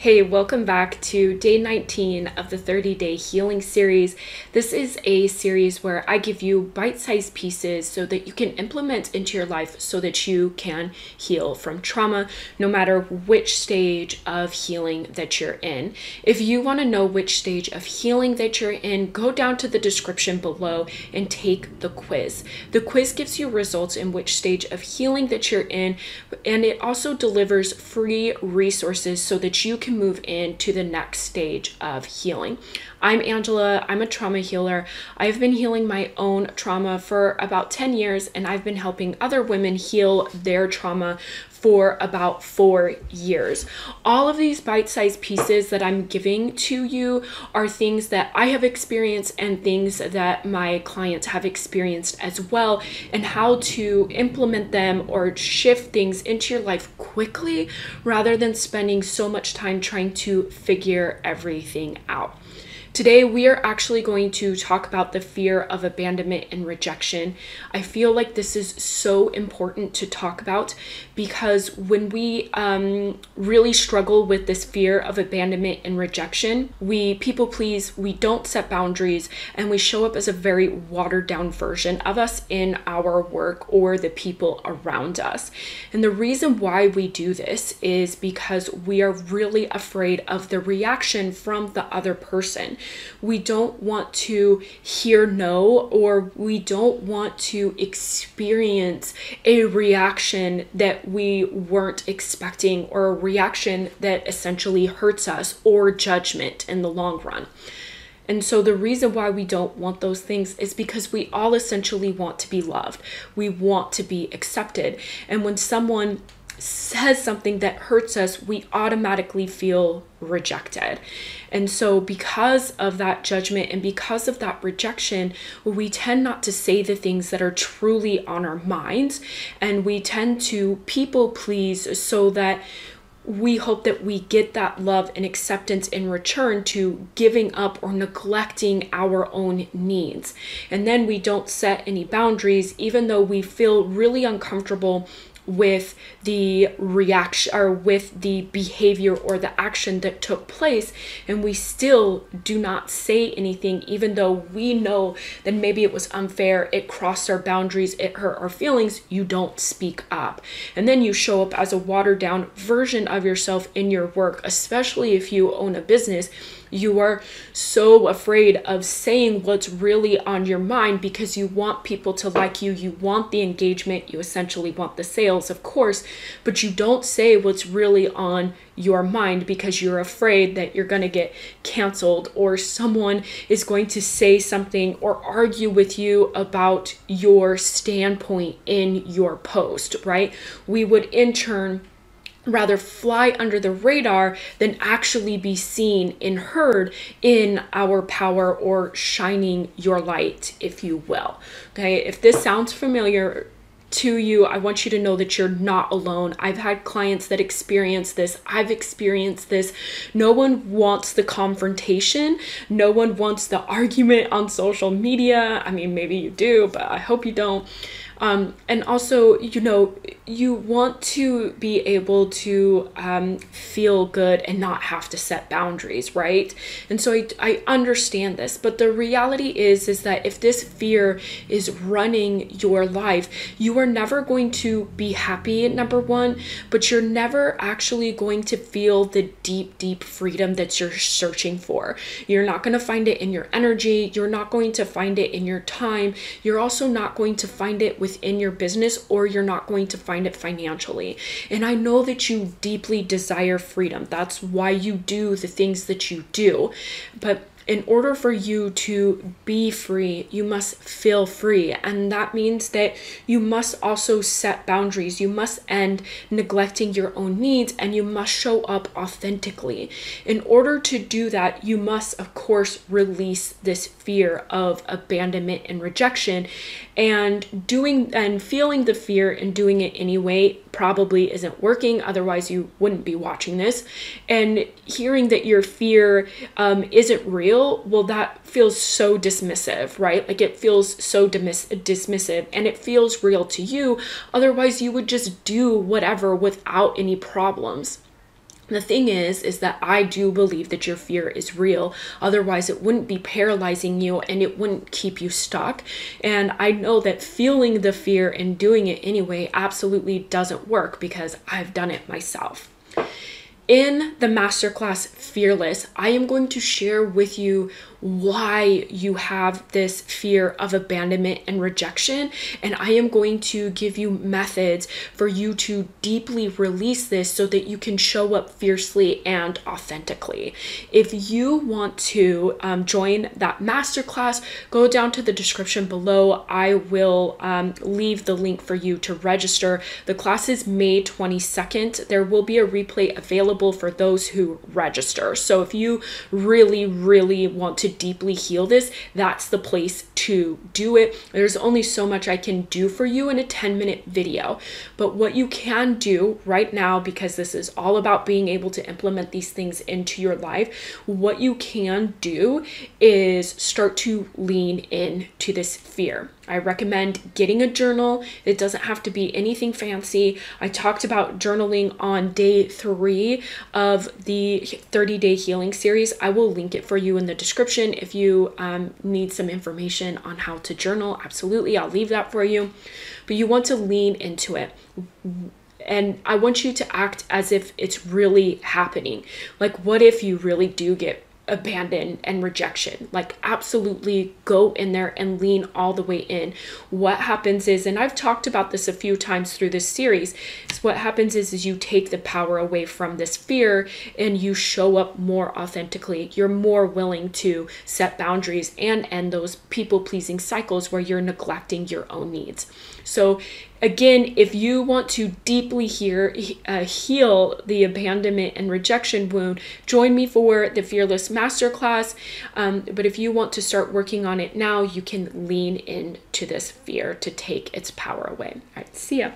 Hey, welcome back to day 19 of the 30 day healing series. This is a series where I give you bite sized pieces so that you can implement into your life so that you can heal from trauma, no matter which stage of healing that you're in. If you want to know which stage of healing that you're in, go down to the description below and take the quiz. The quiz gives you results in which stage of healing that you're in, and it also delivers free resources so that you can can move into the next stage of healing. I'm Angela, I'm a trauma healer. I've been healing my own trauma for about 10 years, and I've been helping other women heal their trauma for about four years. All of these bite sized pieces that I'm giving to you are things that I have experienced and things that my clients have experienced as well, and how to implement them or shift things into your life quickly rather than spending so much time trying to figure everything out. Today, we are actually going to talk about the fear of abandonment and rejection. I feel like this is so important to talk about because when we um, really struggle with this fear of abandonment and rejection, we people please, we don't set boundaries, and we show up as a very watered down version of us in our work or the people around us. And the reason why we do this is because we are really afraid of the reaction from the other person. We don't want to hear no, or we don't want to experience a reaction that we weren't expecting, or a reaction that essentially hurts us, or judgment in the long run. And so the reason why we don't want those things is because we all essentially want to be loved. We want to be accepted. And when someone says something that hurts us, we automatically feel rejected. And so, because of that judgment and because of that rejection, we tend not to say the things that are truly on our minds, and we tend to people please so that we hope that we get that love and acceptance in return to giving up or neglecting our own needs. And then we don't set any boundaries, even though we feel really uncomfortable with the reaction or with the behavior or the action that took place and we still do not say anything even though we know that maybe it was unfair it crossed our boundaries it hurt our feelings you don't speak up. And then you show up as a watered down version of yourself in your work especially if you own a business you are so afraid of saying what's really on your mind because you want people to like you. You want the engagement. You essentially want the sales, of course, but you don't say what's really on your mind because you're afraid that you're going to get canceled or someone is going to say something or argue with you about your standpoint in your post, right? We would in turn rather fly under the radar than actually be seen and heard in our power or shining your light, if you will. Okay, if this sounds familiar to you, I want you to know that you're not alone. I've had clients that experience this. I've experienced this. No one wants the confrontation. No one wants the argument on social media. I mean, maybe you do, but I hope you don't. Um, and also, you know, you want to be able to um, feel good and not have to set boundaries, right? And so I, I understand this, but the reality is is that if this fear is running your life, you are never going to be happy. at Number one, but you're never actually going to feel the deep, deep freedom that you're searching for. You're not going to find it in your energy. You're not going to find it in your time. You're also not going to find it with within your business or you're not going to find it financially. And I know that you deeply desire freedom. That's why you do the things that you do. But in order for you to be free, you must feel free. And that means that you must also set boundaries. You must end neglecting your own needs and you must show up authentically. In order to do that, you must, of course, release this fear of abandonment and rejection. And doing and feeling the fear and doing it anyway probably isn't working. Otherwise, you wouldn't be watching this. And hearing that your fear um, isn't real, well, that feels so dismissive, right? Like it feels so dismiss- dismissive and it feels real to you. Otherwise, you would just do whatever without any problems. The thing is is that i do believe that your fear is real. Otherwise it wouldn't be paralyzing you and it wouldn't keep you stuck. And i know that feeling the fear and doing it anyway absolutely doesn't work because i've done it myself. In the masterclass fearless i am going to share with you why you have this fear of abandonment and rejection. And I am going to give you methods for you to deeply release this so that you can show up fiercely and authentically. If you want to um, join that masterclass, go down to the description below. I will um, leave the link for you to register. The class is May 22nd. There will be a replay available for those who register. So if you really, really want to deeply heal this, that's the place to do it. There's only so much I can do for you in a 10 minute video. But what you can do right now, because this is all about being able to implement these things into your life, what you can do is start to lean into this fear. I recommend getting a journal. It doesn't have to be anything fancy. I talked about journaling on day three of the 30 day healing series. I will link it for you in the description if you um, need some information on how to journal. Absolutely, I'll leave that for you. But you want to lean into it and I want you to act as if it's really happening. Like, what if you really do get abandon and rejection. Like, absolutely go in there and lean all the way in. What happens is, and I've talked about this a few times through this series, is what happens is, is you take the power away from this fear and you show up more authentically. You're more willing to set boundaries and end those people pleasing cycles where you're neglecting your own needs. So again, if you want to deeply hear, uh, heal the abandonment and rejection wound, join me for the Fearless Masterclass. Um, but if you want to start working on it now, you can lean into this fear to take its power away. All right, see ya.